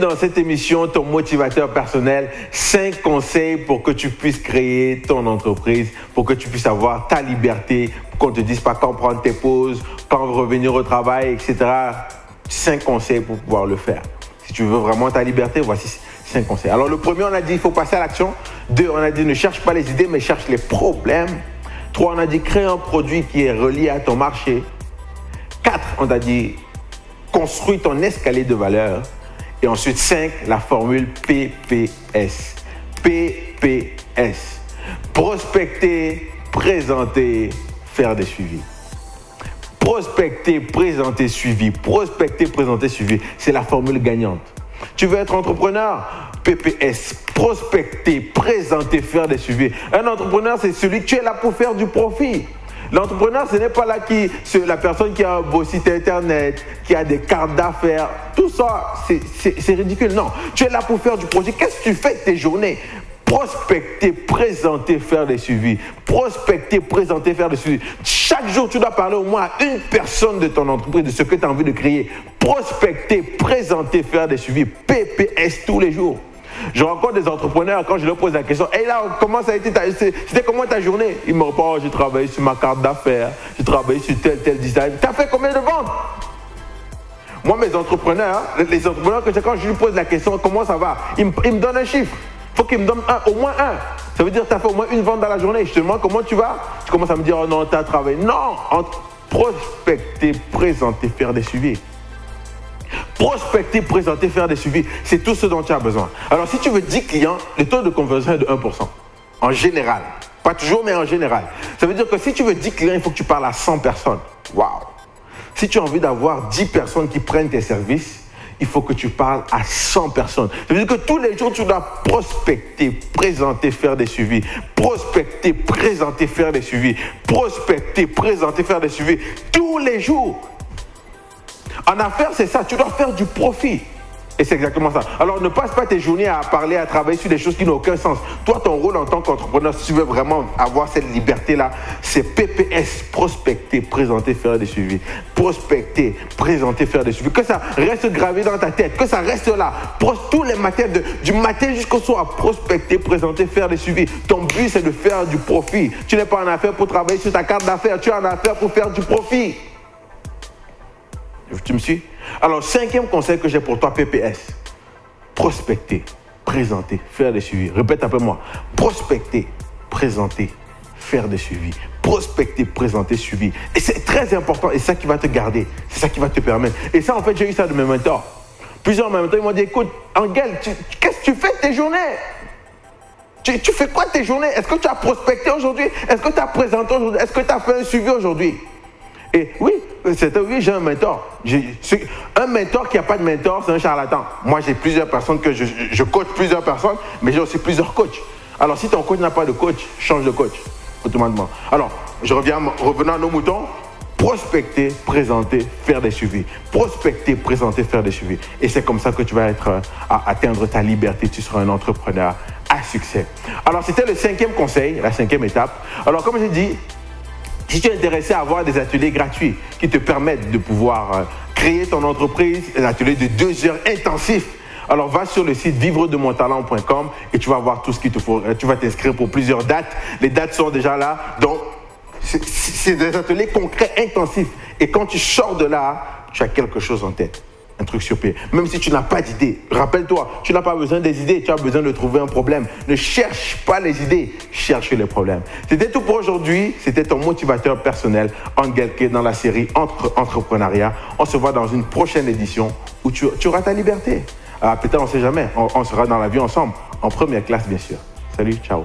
Dans cette émission, ton motivateur personnel. 5 conseils pour que tu puisses créer ton entreprise, pour que tu puisses avoir ta liberté, qu'on ne te dise pas quand prendre tes pauses, quand revenir au travail, etc. 5 conseils pour pouvoir le faire. Si tu veux vraiment ta liberté, voici 5 conseils. Alors le premier, on a dit, il faut passer à l'action. Deux, on a dit, ne cherche pas les idées, mais cherche les problèmes. Trois, on a dit, crée un produit qui est relié à ton marché. Quatre, on a dit, construis ton escalier de valeur. Et ensuite, 5, la formule PPS. PPS. Prospecter, présenter, faire des suivis. Prospecter, présenter, suivi. Prospecter, présenter, suivi. C'est la formule gagnante. Tu veux être entrepreneur? PPS, prospecter, présenter, faire des suivis. Un entrepreneur, c'est celui que tu es là pour faire du profit. L'entrepreneur, ce n'est pas là qui, la personne qui a un beau site internet, qui a des cartes d'affaires. Tout ça, c'est ridicule. Non, tu es là pour faire du projet. Qu'est-ce que tu fais de tes journées? Prospecter, présenter, faire des suivis. Prospecter, présenter, faire des suivis. Chaque jour, tu dois parler au moins à une personne de ton entreprise, de ce que tu as envie de créer. Prospecter, présenter, faire des suivis. PPS tous les jours. Je rencontre des entrepreneurs quand je leur pose la question Et là, comment ça a été C'était comment ta journée? Ils me répondent oh, J'ai travaillé sur ma carte d'affaires, j'ai travaillé sur tel, tel design. Tu as fait combien de ventes? Moi, mes entrepreneurs, les entrepreneurs, quand je lui pose la question Comment ça va? Ils me, donnent un chiffre. Il faut qu'ils me donnent un, au moins un. Ça veut dire que tu as fait au moins une vente dans la journée. Je te demande comment tu vas. Tu commences à me dire Oh non, tu as travaillé. Non Prospecter, présenter, faire des suivis. Prospecter, présenter, faire des suivis, c'est tout ce dont tu as besoin. Alors si tu veux 10 clients, le taux de conversion est de 1%. En général. Pas toujours, mais en général. Ça veut dire que si tu veux 10 clients, il faut que tu parles à 100 personnes. Waouh Si tu as envie d'avoir 10 personnes qui prennent tes services, il faut que tu parles à 100 personnes. Ça veut dire que tous les jours, tu dois prospecter, présenter, faire des suivis. Prospecter, présenter, faire des suivis. Prospecter, présenter, faire des suivis. Tous les jours. En affaires, c'est ça, tu dois faire du profit. Et c'est exactement ça. Alors ne passe pas tes journées à parler, à travailler sur des choses qui n'ont aucun sens. Toi, ton rôle en tant qu'entrepreneur, si tu veux vraiment avoir cette liberté-là, c'est PPS, prospecter, présenter, faire des suivis. Prospecter, présenter, faire des suivis. Que ça reste gravé dans ta tête, que ça reste là. Tous les matins, du matin jusqu'au soir, prospecter, présenter, faire des suivis. Ton but, c'est de faire du profit. Tu n'es pas en affaire pour travailler sur ta carte d'affaires, tu es en affaire pour faire du profit. Tu me suis Alors, cinquième conseil que j'ai pour toi, PPS. Prospecter, présenter, faire des suivis. Répète après moi. Prospecter, présenter, faire des suivis. Prospecter, présenter, suivi. Et c'est très important. Et c'est ça qui va te garder. C'est ça qui va te permettre. Et ça, en fait, j'ai eu ça de mes mentors. Plusieurs mentors, ils m'ont dit, écoute, Angel, qu'est-ce que tu fais de tes journées? Tu, tu fais quoi tes journées? Est-ce que tu as prospecté aujourd'hui? Est-ce que tu as présenté aujourd'hui? Est-ce que tu as fait un suivi aujourd'hui? Et oui, c'est oui, j'ai un mentor. Un mentor qui n'a pas de mentor, c'est un charlatan. Moi, j'ai plusieurs personnes que je, je coach plusieurs personnes, mais j'ai aussi plusieurs coachs. Alors, si ton coach n'a pas de coach, change de coach, automatiquement. Alors, je reviens, revenons à nos moutons. Prospecter, présenter, faire des suivis. Prospecter, présenter, faire des suivis. Et c'est comme ça que tu vas être, euh, à atteindre ta liberté. Tu seras un entrepreneur à succès. Alors, c'était le cinquième conseil, la cinquième étape. Alors, comme j'ai dit, si tu es intéressé à avoir des ateliers gratuits qui te permettent de pouvoir euh, créer ton entreprise, un atelier de deux heures intensifs, alors va sur le site vivre-de-mon-talent.com et tu vas voir tout ce qu'il te faut. Euh, tu vas t'inscrire pour plusieurs dates. Les dates sont déjà là. Donc, c'est des ateliers concrets, intensifs. Et quand tu sors de là, tu as quelque chose en tête truc sur pied. Même si tu n'as pas d'idée, rappelle-toi, tu n'as pas besoin des idées, tu as besoin de trouver un problème. Ne cherche pas les idées, cherche les problèmes. C'était tout pour aujourd'hui. C'était ton motivateur personnel, Angel K, dans la série Entre Entrepreneuriat. On se voit dans une prochaine édition où tu, auras ta liberté. Ah, peut-être, on ne sait jamais. On sera dans la vie ensemble, en première classe, bien sûr. Salut, ciao.